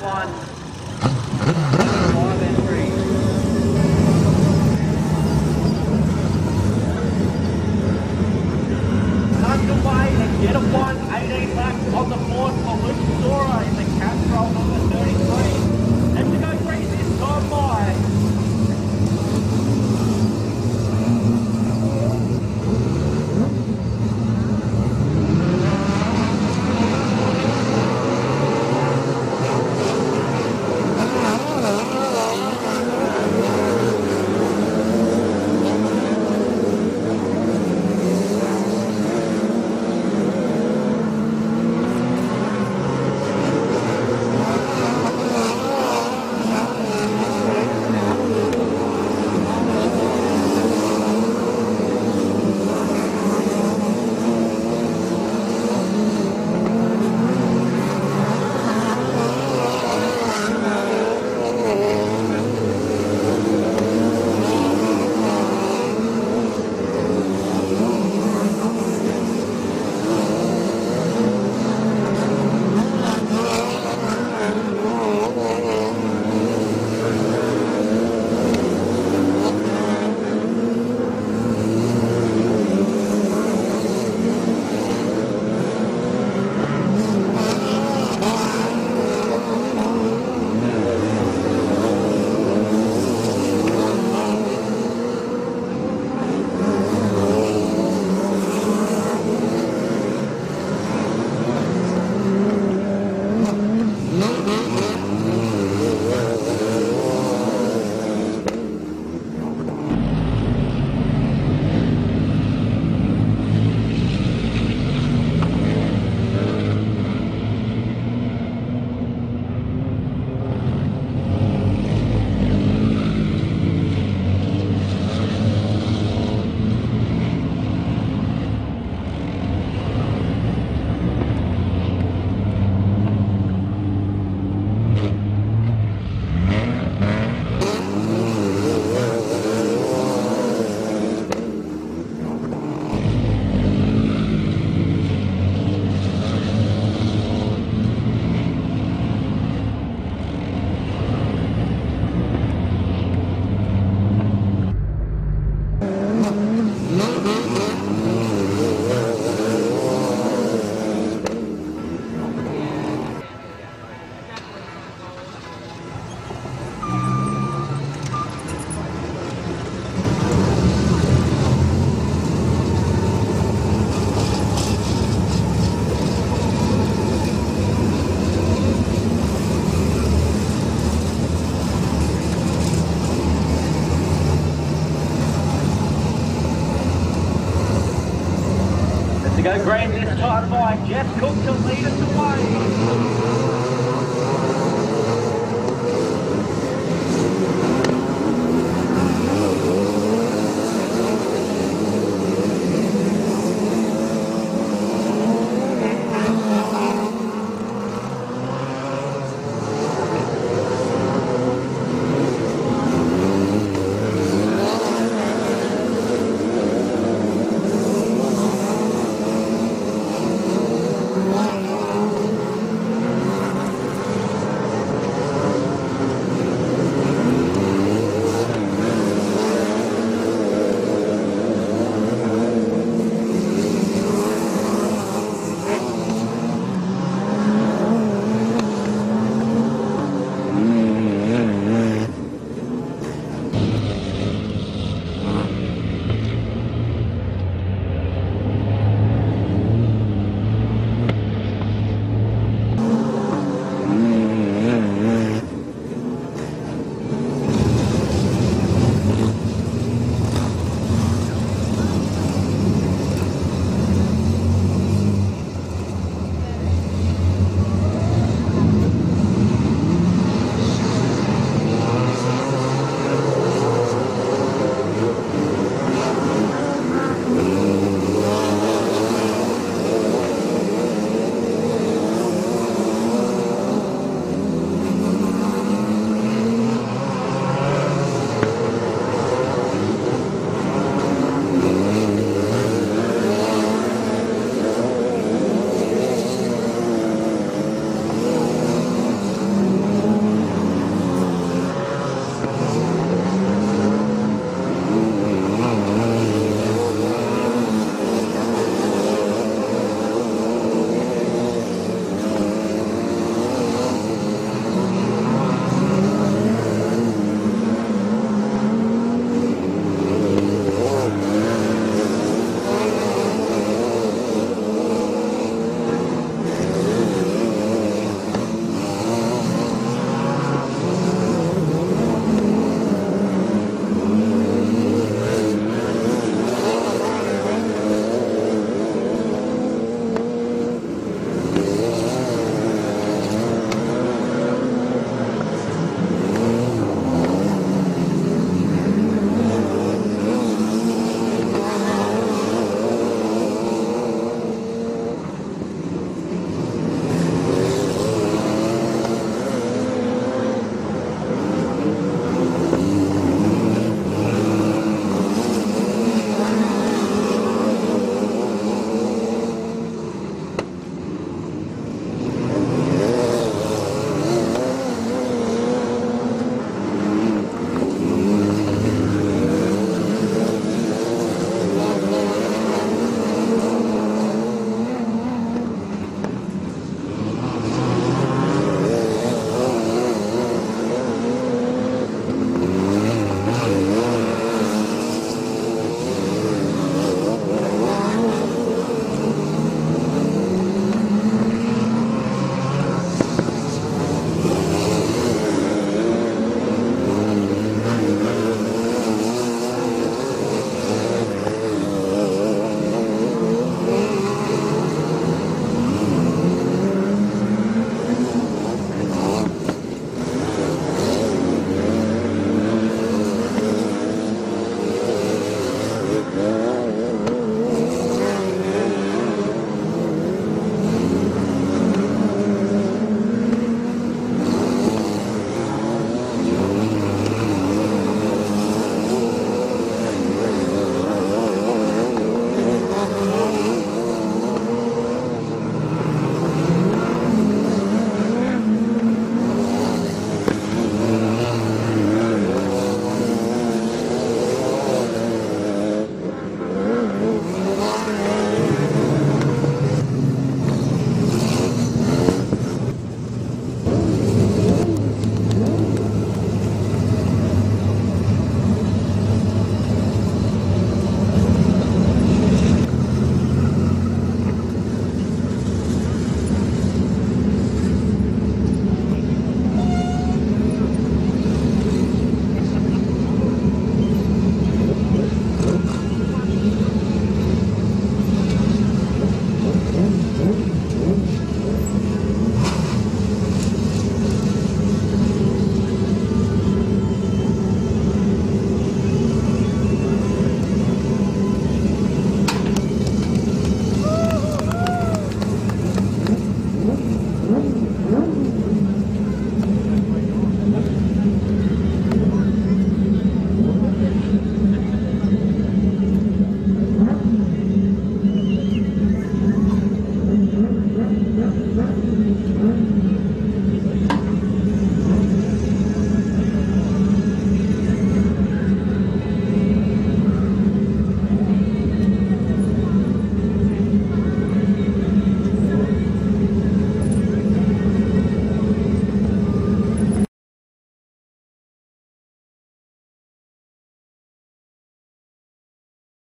one. Go Graham this time by Jeff Cook to lead us away. Yeah.